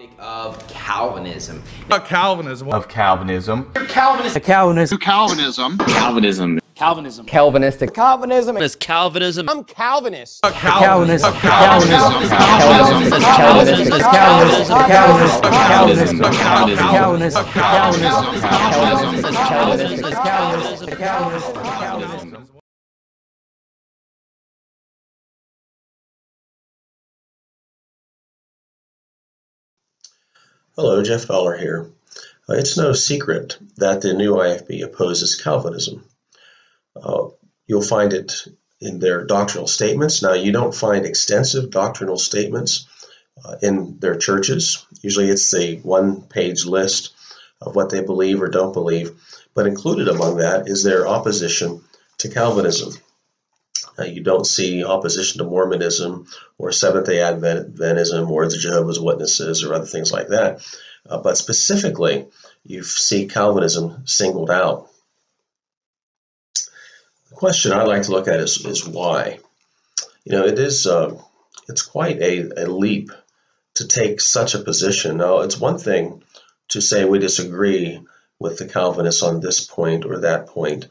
topic of Calvinism. Of Calvinism. of Calvinism. Calvinism. Calvinism. Calvinism. Calvinism. Calvinistic. Calvinism. Is Calvinism? I'm Calvinist. Of Calvinism. Calvinism. Calvinism. Calvinism. Calvinism. Calvinism. Calvinism. Calvinism. Calvinism. Calvinism. Calvinism. Calvinism. Calvinism. Calvinism. Calvinism. Calvinism. Hello, Jeff Dollar here. Uh, it's no secret that the new IFB opposes Calvinism. Uh, you'll find it in their doctrinal statements. Now, you don't find extensive doctrinal statements uh, in their churches. Usually, it's a one page list of what they believe or don't believe, but included among that is their opposition to Calvinism. Uh, you don't see opposition to Mormonism or Seventh day Adventism or the Jehovah's Witnesses or other things like that. Uh, but specifically, you see Calvinism singled out. The question I like to look at is, is why. You know, it is uh, it's quite a, a leap to take such a position. Now, it's one thing to say we disagree with the Calvinists on this point or that point.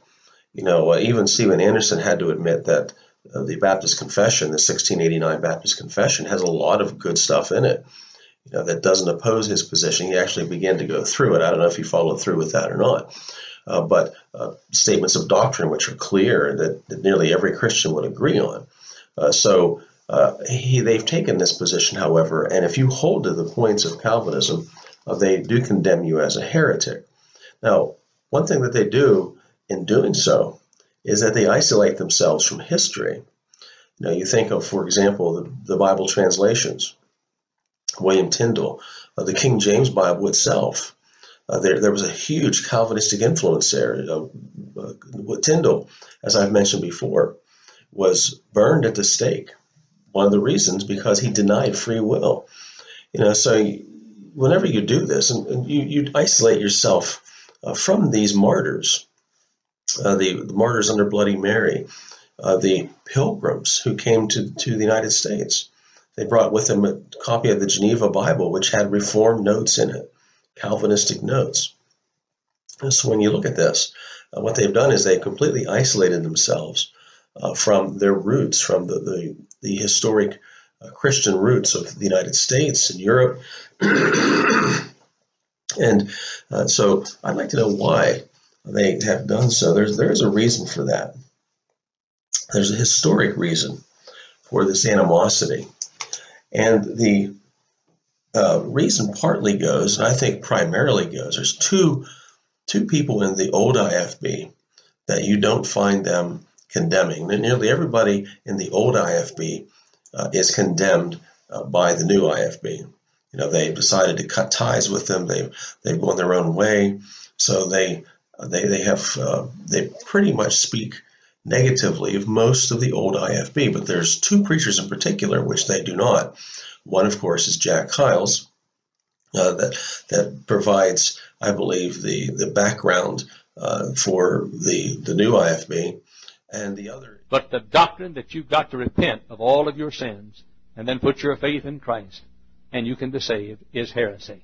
You know, uh, even Steven Anderson had to admit that uh, the Baptist Confession, the 1689 Baptist Confession, has a lot of good stuff in it. You know, that doesn't oppose his position. He actually began to go through it. I don't know if he followed through with that or not. Uh, but uh, statements of doctrine which are clear that, that, nearly every Christian would agree on. Uh, so uh, he, they've taken this position, however, and if you hold to the points of Calvinism, they do condemn you as a heretic. Now, one thing that they do in doing so is that they isolate themselves from history. You know, you think of, for example, the, the Bible translations, William Tyndale, uh, the King James Bible itself. Uh, there, there was a huge Calvinistic influence there. Uh, Tyndale, as I've mentioned before, was burned at the stake. One of the reasons because he denied free will. You know, so whenever you do this, and, and you, you isolate yourself uh, from these martyrs, uh, the, the, martyrs under Bloody Mary, uh, the pilgrims who came to, to the United States. They brought with them a copy of the Geneva Bible, which had Reformed notes in it, Calvinistic notes. And so when you look at this, uh, what they've done is they've completely isolated themselves uh, from their roots, from the, the, the historic uh, Christian roots of the United States and Europe. and so I'd like to know why they have done so. There's there's a reason for that. There's a historic reason for this animosity, and the uh, reason partly goes, and I think primarily goes. There's two two people in the old IFB that you don't find them condemning. Nearly everybody in the old IFB uh, is condemned uh, by the new IFB. You know, they've decided to cut ties with them. They've they've gone their own way, so they they they have uh, they pretty much speak negatively of most of the old IFB. But there's two preachers in particular which they do not. One, of course, is Jack Hyles, uh, that that provides, I believe, the the background uh, for the the new IFB, and the other. But the doctrine that you've got to repent of all of your sins and then put your faith in Christ and you can be saved is heresy.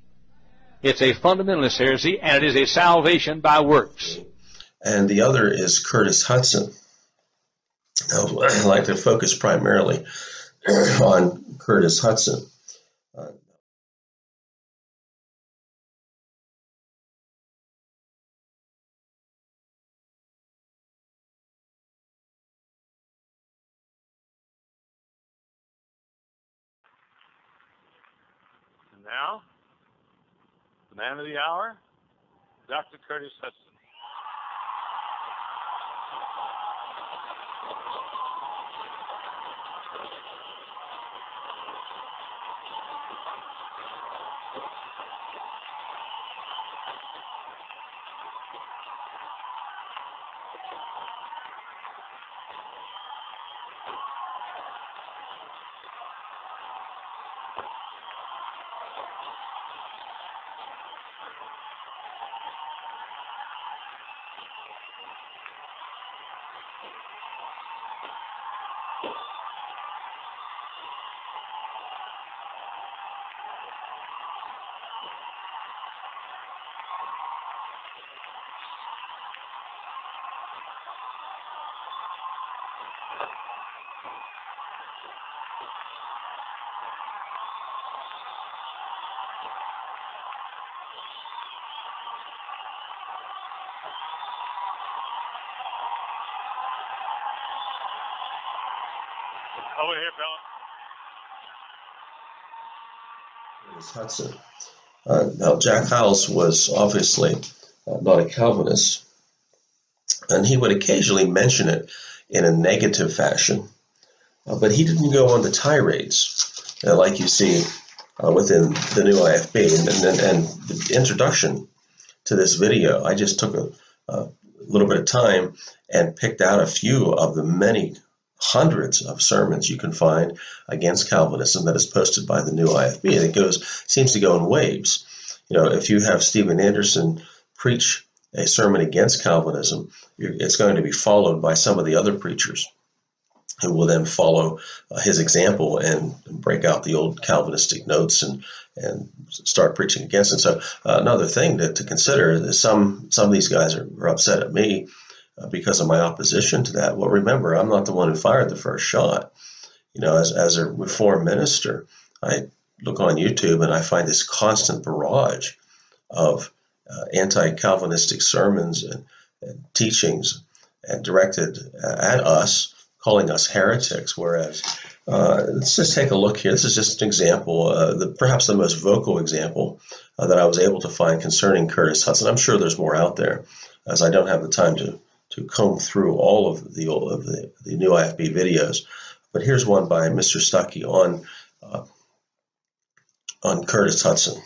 It's a fundamentalist heresy and it is a salvation by works. And the other is Curtis Hutson. Now, I'd like to focus primarily on Curtis Hutson. Uh, now, the man of the hour, Dr. Curtis Hutson. Over here, fella. Hutson. Uh, now, Jack Hyles was obviously uh, not a Calvinist, and he would occasionally mention it in a negative fashion, uh, but he didn't go on the tirades uh, like you see uh, within the new IFB. And, and, and the introduction to this video, I just took a, a little bit of time and picked out a few of the many hundreds of sermons you can find against Calvinism that is posted by the new IFB. And it goes seems to go in waves. You know, if you have Steven Anderson preach a sermon against Calvinism, it's going to be followed by some of the other preachers who will then follow uh, his example and break out the old Calvinistic notes and and start preaching against it. So uh, another thing to, to consider is some some of these guys are, are upset at me uh, because of my opposition to that. Well, remember, I'm not the one who fired the first shot. You know, as, as a reform minister, I look on YouTube and I find this constant barrage of uh, anti Calvinistic sermons and, and, teachings and directed at us, calling us heretics. Whereas, uh, let's just take a look here. This is just an example, uh, the, perhaps the most vocal example uh, that I was able to find concerning Curtis Hutson. I'm sure there's more out there, as I don't have the time to to comb through all of the all of the, the new IFB videos. But here's one by Mr. Stuckey on uh, on Curtis Hutson.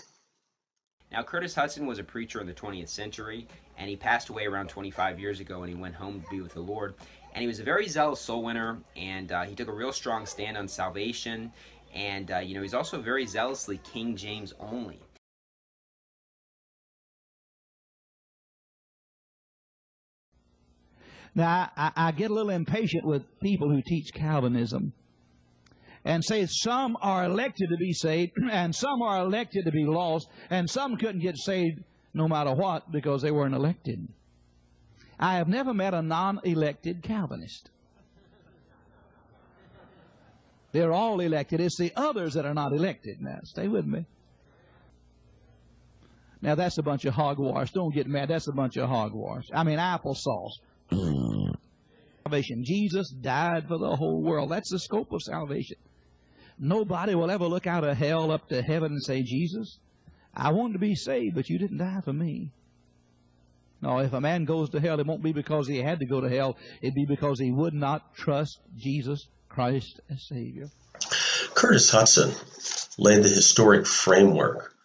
Now, Curtis Hutson was a preacher in the 20th century, and he passed away around 25 years ago, and he went home to be with the Lord. And he was a very zealous soul winner, and uh, he took a real strong stand on salvation. And, uh, you know, he's also very zealously King James only. Now, I, I get a little impatient with people who teach Calvinism and say some are elected to be saved and some are elected to be lost and some couldn't get saved no matter what because they weren't elected. I have never met a non elected Calvinist. They're all elected. It's the others that are not elected. Now, stay with me. Now, that's a bunch of hogwash. Don't get mad. That's a bunch of hogwash. I mean, applesauce. Salvation. Jesus died for the whole world. That's the scope of salvation. Nobody will ever look out of hell up to heaven and say, Jesus, I wanted to be saved, but you didn't die for me. No, if a man goes to hell, it won't be because he had to go to hell. It'd be because he would not trust Jesus Christ as Savior. Curtis Hutson laid the historic framework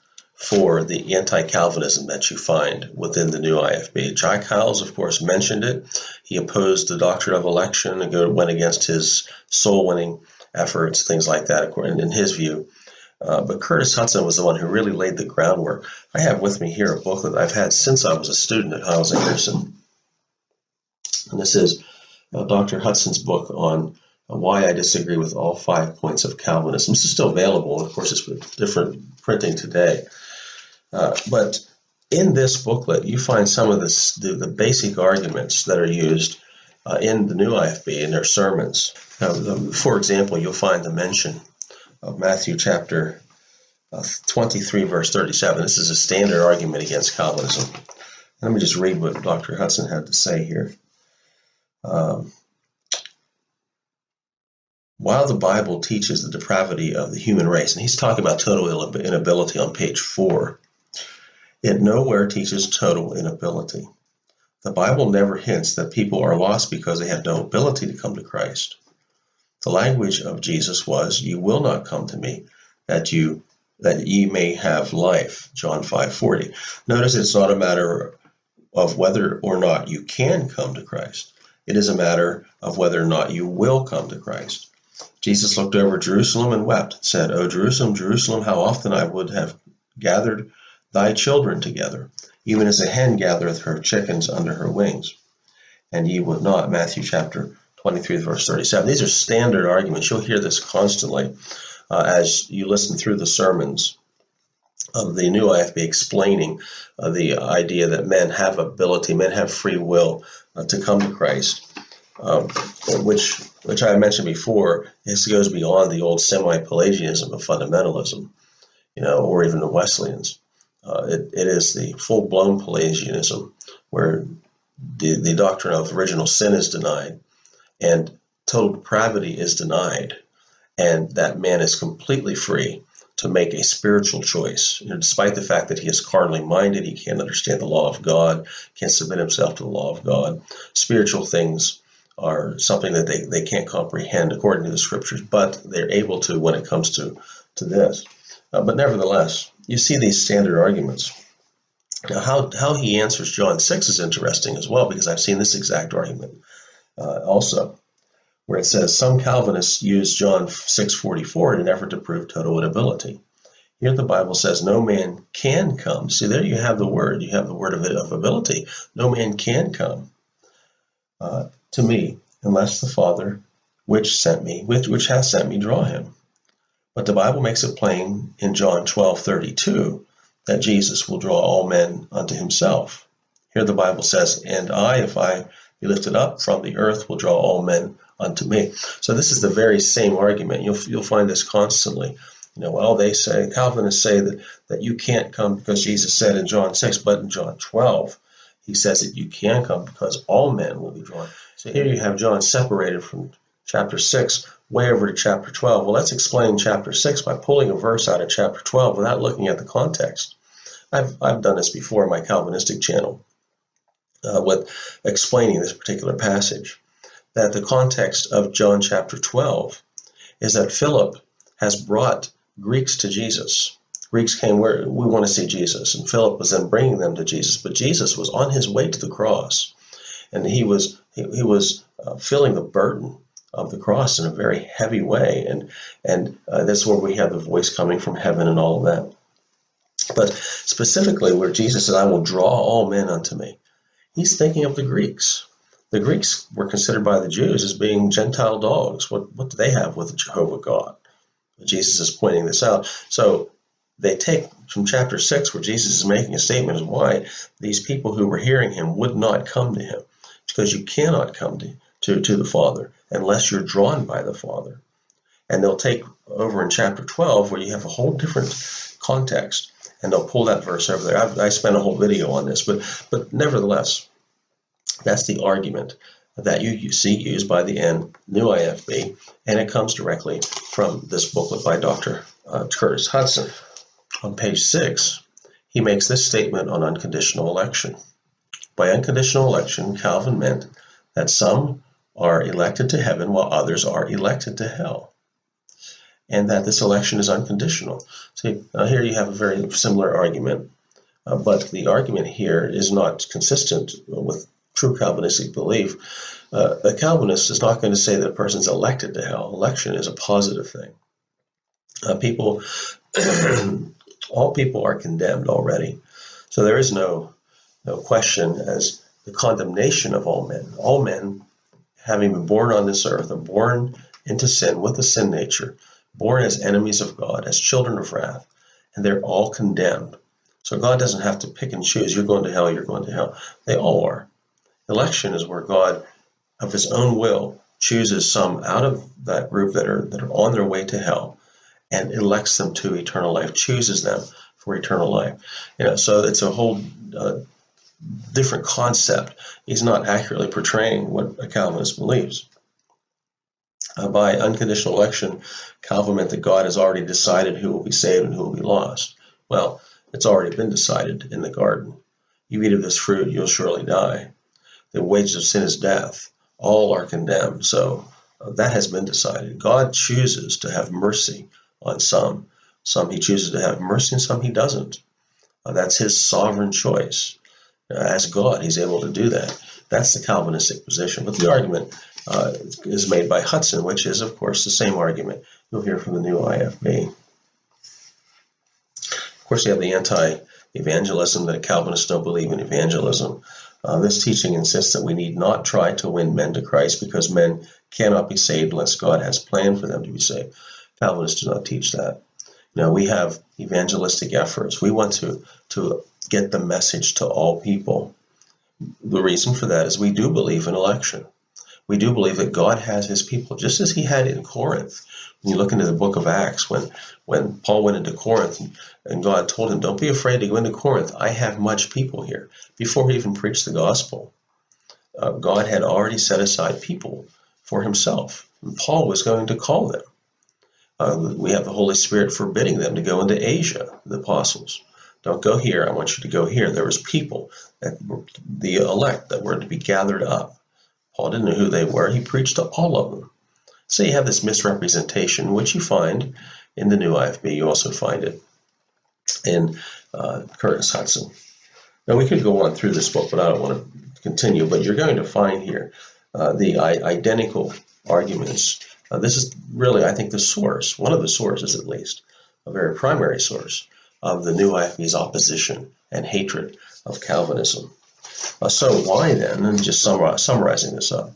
for the anti-Calvinism that you find within the new IFB. Jack Hyles, of course, mentioned it. He opposed the doctrine of election and went against his soul-winning efforts, things like that, according in his view. Uh, but Curtis Hutson was the one who really laid the groundwork. I have with me here a booklet I've had since I was a student at Hyles Anderson. And this is uh, Dr. Hutson's book on why I disagree with all five points of Calvinism. This is still available. Of course, it's with different printing today. Uh, but in this booklet, you find some of this, the, the basic arguments that are used uh, in the new IFB in their sermons. Now, um, for example, you'll find the mention of Matthew chapter uh, 23, verse 37. This is a standard argument against Calvinism. Let me just read what Dr. Hutson had to say here. Um, while the Bible teaches the depravity of the human race, and he's talking about total inability on page four, it nowhere teaches total inability. The Bible never hints that people are lost because they have no ability to come to Christ. The language of Jesus was, "You will not come to me, that you that ye may have life." John 5:40. Notice it's not a matter of whether or not you can come to Christ. It is a matter of whether or not you will come to Christ. Jesus looked over Jerusalem and wept, said, "O Jerusalem, Jerusalem, how often I would have gathered thy children together, even as a hen gathereth her chickens under her wings. And ye would not. Matthew chapter 23, verse 37. These are standard arguments. You'll hear this constantly uh, as you listen through the sermons of the new IFB explaining uh, the idea that men have ability, men have free will uh, to come to Christ. um, which which I mentioned before, this goes beyond the old semi-Pelagianism of fundamentalism, you know, or even the Wesleyans. Uh, it, it is the full-blown Pelagianism where the, the doctrine of original sin is denied and total depravity is denied, and that man is completely free to make a spiritual choice. You know, despite the fact that he is carnally minded, he can't understand the law of God, can't submit himself to the law of God. Spiritual things are something that they, they can't comprehend according to the scriptures, but they're able to when it comes to, to this. Uh, but nevertheless, you see these standard arguments. Now, how, how he answers John 6 is interesting as well, because I've seen this exact argument uh, also, where it says some Calvinists use John 6.44 in an effort to prove total inability. Here the Bible says no man can come. See, there you have the word. You have the word of, of ability. No man can come uh, to me unless the Father which sent me, which, which has sent me, draw him. But the Bible makes it plain in John 12:32 that Jesus will draw all men unto himself. Here the Bible says, And I, if I be lifted up from the earth, will draw all men unto me. So this is the very same argument. You'll, you'll find this constantly. You know, well, they say, Calvinists say that, that you can't come because Jesus said in John 6, but in John 12, he says that you can come because all men will be drawn. So here you have John separated from chapter 6 way over to chapter 12. Well, let's explain chapter 6 by pulling a verse out of chapter 12 without looking at the context. I've, I've done this before in my Calvinistic channel uh, with explaining this particular passage. That the context of John chapter 12 is that Philip has brought Greeks to Jesus. Greeks came where we want to see Jesus, and Philip was then bringing them to Jesus. But Jesus was on his way to the cross, and he was he, he was uh, feeling the burden of the cross in a very heavy way, and and uh, that's where we have the voice coming from heaven and all of that. But specifically, where Jesus said, "I will draw all men unto me," he's thinking of the Greeks. The Greeks were considered by the Jews as being Gentile dogs. What what do they have with Jehovah God? Jesus is pointing this out. So they take from chapter 6 where jesus is making a statement as why these people who were hearing him would not come to him because you cannot come to, to, to the father unless you're drawn by the father and they'll take over in chapter 12 where you have a whole different context and they'll pull that verse over there i, I spent a whole video on this but but nevertheless that's the argument that you, you see used by the N New IFB, and it comes directly from this booklet by Dr. Uh, Curtis Hutson. On page six, he makes this statement on unconditional election. By unconditional election, Calvin meant that some are elected to heaven while others are elected to hell, and that this election is unconditional. See, uh, here you have a very similar argument, uh, but the argument here is not consistent with true Calvinistic belief. Uh, a Calvinist is not going to say that a person's elected to hell. Election is a positive thing. Uh, people all people are condemned already. So there is no no question as the condemnation of all men. All men, having been born on this earth, are born into sin with a sin nature, born as enemies of God, as children of wrath, and they're all condemned. So God doesn't have to pick and choose. You're going to hell, you're going to hell. They all are. Election is where God, of his own will, chooses some out of that group that are that are on their way to hell and elects them to eternal life, chooses them for eternal life. You know, so it's a whole uh, different concept. He's not accurately portraying what a Calvinist believes. Uh, by unconditional election, Calvin meant that God has already decided who will be saved and who will be lost. Well, it's already been decided in the garden. You eat of this fruit, you'll surely die. The wages of sin is death. All are condemned. So uh, that has been decided. God chooses to have mercy on some. Some he chooses to have mercy, and some he doesn't. Uh, that's his sovereign choice. As God, he's able to do that. That's the Calvinistic position. But the argument uh, is made by Hutson, which is, of course, the same argument you'll hear from the new IFB. Of course, you have the anti evangelism that Calvinists don't believe in evangelism. Uh, this teaching insists that we need not try to win men to Christ because men cannot be saved unless God has planned for them to be saved. Calvinists do not teach that. You know, we have evangelistic efforts. We want to to get the message to all people. The reason for that is we do believe in election. We do believe that God has his people, just as he had in Corinth. When you look into the book of Acts, when, when Paul went into Corinth and, God told him, Don't be afraid to go into Corinth. I have much people here. Before he even preached the gospel, uh, God had already set aside people for himself. And Paul was going to call them. Uh, we have the Holy Spirit forbidding them to go into Asia, the apostles. Don't go here. I want you to go here. There was people, that were, the elect, that were to be gathered up. Paul didn't know who they were. He preached to all of them. So you have this misrepresentation, which you find in the new IFB. You also find it in uh, Curtis Hutson. Now we could go on through this book, but I don't want to continue. But you're going to find here uh, the identical arguments. Uh, this is really, I think, the source, one of the sources at least, a very primary source of the new IFB's opposition and hatred of Calvinism. Uh, so why then, and just summarizing this up,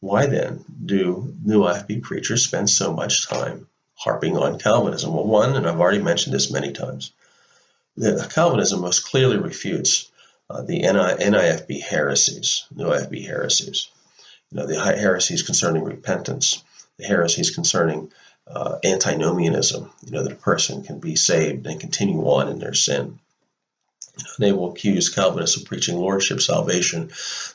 why then do new IFB preachers spend so much time harping on Calvinism? Well, one, and I've already mentioned this many times, that Calvinism most clearly refutes uh, the NIFB heresies, new IFB heresies. You know, the heresies concerning repentance, the heresies concerning uh, antinomianism, you know, that a person can be saved and continue on in their sin. They will accuse Calvinists of preaching lordship salvation,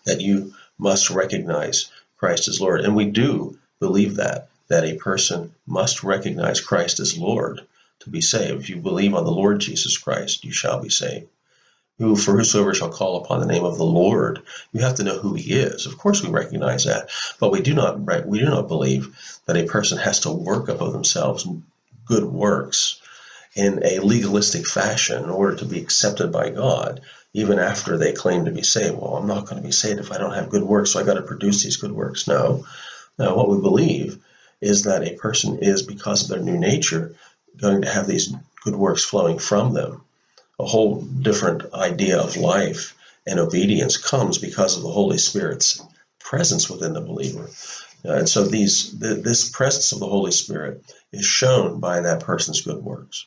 that you must recognize Christ as Lord. And we do believe that, that a person must recognize Christ as Lord to be saved. If you believe on the Lord Jesus Christ, you shall be saved who for whosoever shall call upon the name of the Lord, you have to know who he is. Of course we recognize that, but we do not we do not believe that a person has to work up of themselves good works in a legalistic fashion in order to be accepted by God, even after they claim to be saved. Well, I'm not going to be saved if I don't have good works, so I got to produce these good works. No. No, what we believe is that a person is, because of their new nature, going to have these good works flowing from them a whole different idea of life and obedience comes because of the Holy Spirit's presence within the believer. Uh, and so these this presence of the Holy Spirit is shown by that person's good works.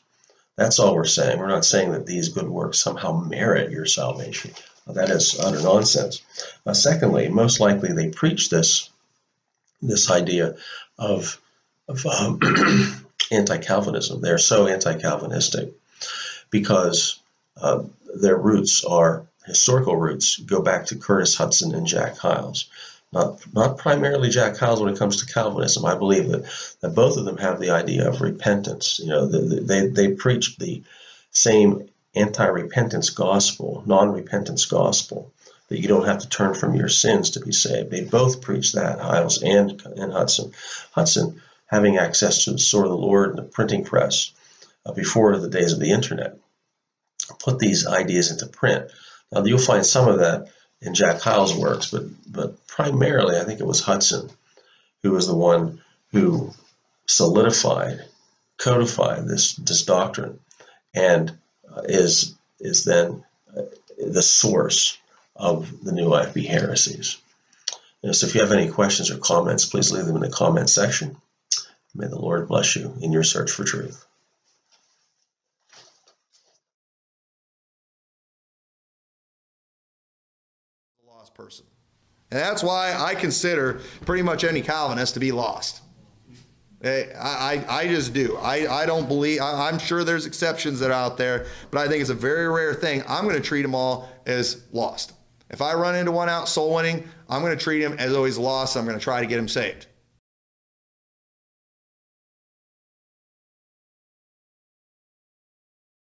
That's all we're saying. We're not saying that these good works somehow merit your salvation. That is utter nonsense. Uh, secondly, most likely they preach this this idea of of um, anti-Calvinism. They're so anti-Calvinistic because uh, their roots are historical roots go back to Curtis Hutson and Jack Hyles. Not, not primarily Jack Hyles when it comes to Calvinism. I believe that, that both of them have the idea of repentance. You know, the, the, they, they preach the same anti-repentance gospel, non-repentance gospel, that you don't have to turn from your sins to be saved. They both preach that, Hyles and, and Hudson. Hutson, having access to the sword of the Lord and the printing press uh, before the days of the internet, put these ideas into print. Now you'll find some of that in Jack Hyles' works, but but primarily I think it was Hutson who was the one who solidified, codified this this doctrine, and uh, is is then uh, the source of the new IFB heresies. so if you have any questions or comments, please leave them in the comment section. May the Lord bless you in your search for truth. Lost person. And that's why I consider pretty much any Calvinist to be lost. I, I, I just do. I, I don't believe, I, am sure there's exceptions that are out there, but I think it's a very rare thing. I'm going to treat them all as lost. If I run into one out soul winning, I'm going to treat him as he's lost. I'm going to try to get him saved.